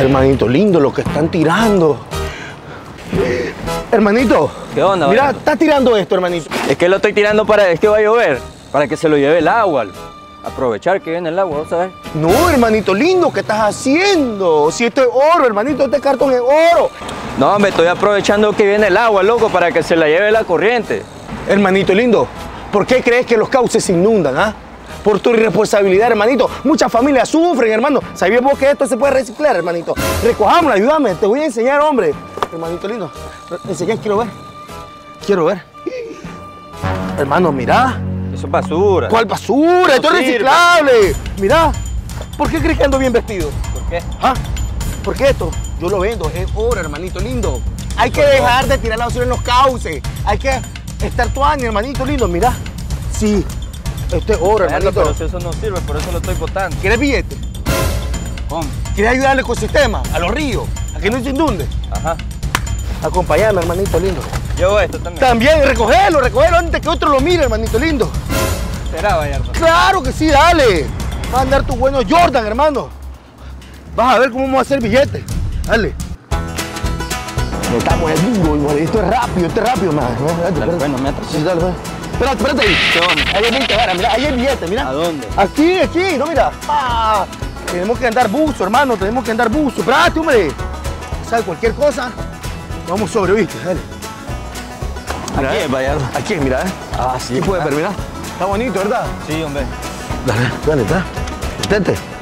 hermanito lindo, lo que están tirando. Hermanito. ¿Qué onda, Mira, Vallardo? está tirando esto, hermanito. Es que lo estoy tirando para es que va a llover, para que se lo lleve el agua. Aprovechar que viene el agua, ¿vos sabés? No, hermanito lindo, ¿qué estás haciendo? Si esto es oro, hermanito, este cartón es oro. No, me estoy aprovechando que viene el agua, loco, para que se la lleve la corriente. Hermanito lindo, ¿por qué crees que los cauces se inundan, ah? Por tu irresponsabilidad, hermanito. Muchas familias sufren, hermano. ¿Sabías vos que esto se puede reciclar, hermanito? Recojámoslo, ayúdame. Te voy a enseñar, hombre. Hermanito lindo, enseñá, quiero ver. Quiero ver. Hermano, mira. Eso es basura. ¿Cuál basura? Esto es reciclable. Mira. ¿Por qué crees que ando bien vestido? ¿Por qué? ¿Ah? Porque esto yo lo vendo, es oro, hermanito lindo. Hay que dejar de tirar la basura en los cauces. Hay que estar tuani, hermanito lindo. Mira. Sí. Esto es oro, Vallardo, hermanito. pero si eso no sirve, por eso lo estoy botando. ¿Quieres billete? ¿Cómo? ¿Quieres ayudar al ecosistema, a los ríos, a que no se inunde? Ajá. Acompáñame, hermanito lindo. Llevo esto también. También, recogelo, recogelo antes que otro lo mire, hermanito lindo. Será, Vallardo. Claro que sí, dale. Va a andar tu bueno Jordan, hermano. Vas a ver cómo vamos a hacer billetes. Dale. Estamos es duro, igual. Esto es rápido, esto es rápido, man. Dale, bueno, me atrasé. Sí, dale, pues. Espérate, espérate ahí. Ahí hay 20 varas, mira, ahí hay billetes, mira. ¿A dónde? Aquí, aquí, no, mira. Ah, tenemos que andar buzo, hermano, tenemos que andar buzo. Espérate, hombre. ¿Sabes cualquier cosa? Vamos sobre, ¿viste? Dale. Mira, Aquí eh. es, Vallardo. Aquí, mira, ¿eh? Ah, sí. Aquí puede ver, mira. Está bonito, ¿verdad? Sí, hombre. Dale, dale, está. Detente.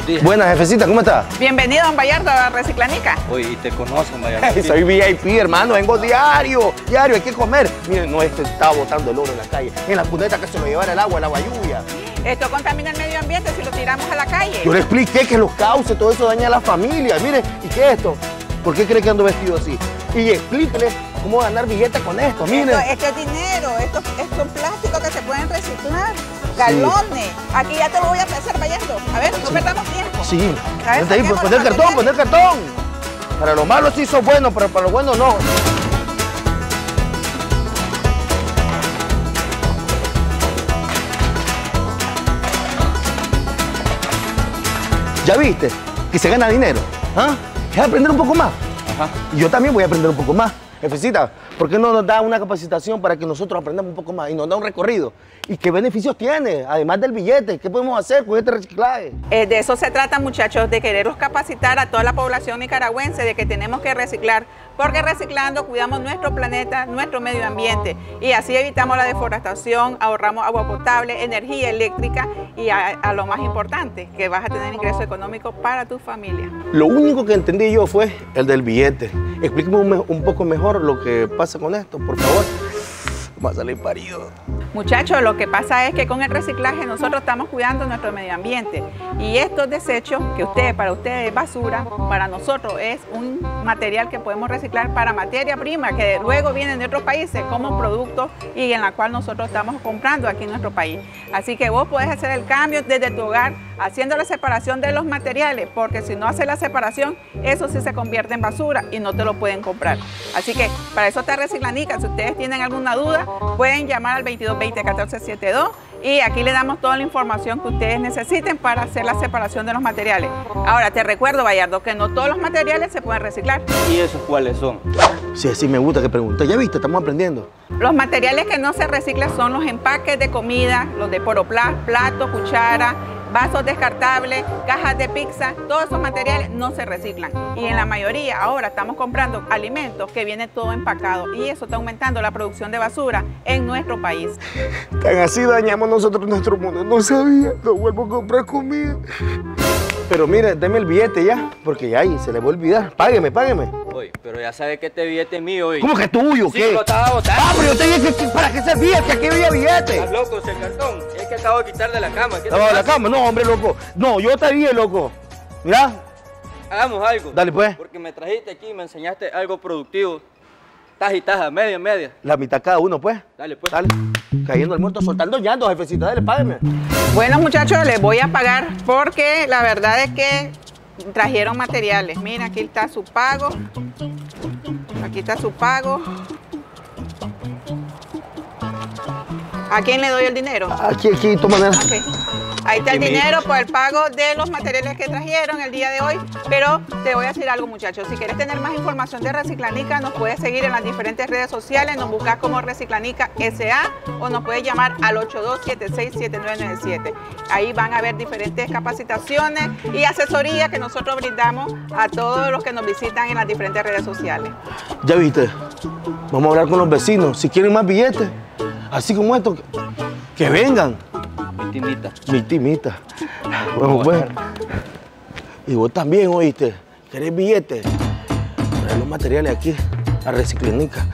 Buenos días. Buenas, jefecita, ¿cómo está? Bienvenido, don Vallardo, a Reciclanica. Oye, y te conocen, Vallardo. Soy VIP, hermano, vengo diario, diario, hay que comer. Miren, no, este está botando el oro en la calle. En la cuneta que se lo llevara el agua, el agua lluvia. Esto contamina el medio ambiente si lo tiramos a la calle. Yo le expliqué que los cauces, todo eso daña a la familia. Mire, ¿y qué es esto? ¿Por qué cree que ando vestido así? Y explíquele cómo ganar billetes con esto, miren. Esto, esto es dinero, esto, esto son plásticos que se pueden reciclar. Galones. Aquí ya te lo voy a hacer, Vallardo. A ver, no perdamos tiempo. Sí, A ver, ponte ahí, saquemos poner cartón, poner cartón. Para lo malo sí sos bueno, pero para lo bueno no. ¿Ya viste? Que se gana dinero. ¿Ah? ¿Quieres aprender un poco más? Ajá. Y yo también voy a aprender un poco más. Jefecita, ¿por qué no nos da una capacitación para que nosotros aprendamos un poco más y nos da un recorrido? ¿Y qué beneficios tiene? Además del billete, ¿qué podemos hacer con este reciclaje? Eh, de eso se trata, muchachos, de quererlos capacitar a toda la población nicaragüense de que tenemos que reciclar, porque reciclando cuidamos nuestro planeta, nuestro medio ambiente y así evitamos la deforestación, ahorramos agua potable, energía eléctrica y a, a lo más importante, que vas a tener ingreso económico para tu familia. Lo único que entendí yo fue el del billete. Explíqueme un, me- un poco mejor lo que pasa con esto, por favor. Va a salir. Muchachos, lo que pasa es que con el reciclaje nosotros estamos cuidando nuestro medio ambiente y estos desechos que ustedes, para ustedes es basura, para nosotros es un material que podemos reciclar para materia prima que luego vienen de otros países como productos y en la cual nosotros estamos comprando aquí en nuestro país. Así que vos podés hacer el cambio desde tu hogar haciendo la separación de los materiales, porque si no haces la separación, eso sí se convierte en basura y no te lo pueden comprar. Así que para eso está Reciclanica. Si ustedes tienen alguna duda, pueden llamar al 2220-1472 y aquí le damos toda la información que ustedes necesiten para hacer la separación de los materiales. Ahora, te recuerdo, Bayardo, que no todos los materiales se pueden reciclar. ¿Y esos cuáles son? Sí, sí, me gusta que preguntes. Ya viste, estamos aprendiendo. Los materiales que no se reciclan son los empaques de comida, los de poroplast, plato, cuchara, vasos descartables, cajas de pizza, todos esos materiales no se reciclan. Y en la mayoría ahora estamos comprando alimentos que vienen todo empacado y eso está aumentando la producción de basura en nuestro país. Tan así dañamos nosotros nuestro mundo. No sabía, no vuelvo a comprar comida. Pero mire, deme el billete ya, porque ya ahí se le va a olvidar. Págueme, págueme. Pero ya sabes que este billete es mío, oye. ¿Cómo que tuyo? Sí, ¿Qué? lo estaba botando. Ah, pero yo te dije que, que- para qué servía, que aquí había billete. ¿Estás loco ese cartón? Es que acabo de quitar de la cama. ¿Qué te Estaba de la cama, no, hombre, loco. No, yo te vi, loco. Mira, Hagamos algo. Dale, pues. Porque me trajiste aquí y me enseñaste algo productivo. Taja y taja, media, media. la mitad cada uno, pues. Dale, pues. Dale. Cayendo el muerto, soltando llanto, jefecita. Dale, págueme. Bueno muchachos, les voy a pagar porque la verdad es que trajeron materiales. Mira, aquí está su pago. Aquí está su pago. ¿A quién le doy el dinero? Aquí, aquí, toma, nena. Ahí está el dinero por el pago de los materiales que trajeron el día de hoy. Pero te voy a decir algo, muchachos. Si quieres tener más información de Reciclanica, nos puedes seguir en las diferentes redes sociales. Nos buscas como Reciclanica SA o nos puedes llamar al 82767997. Ahí van a ver diferentes capacitaciones y asesoría que nosotros brindamos a todos los que nos visitan en las diferentes redes sociales. Ya viste, vamos a hablar con los vecinos. Si quieren más billetes, así como estos, que, que vengan. Mi timita. Mi timita. Bueno, pues. Y vos también, oíste. ¿Querés billetes? Trae los materiales aquí, a Reciclinica.